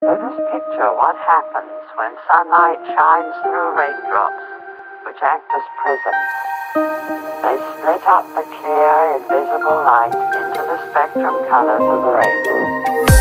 Let us picture what happens when sunlight shines through raindrops, which act as prisms. They split up the clear, invisible light into the spectrum colors of the rainbow.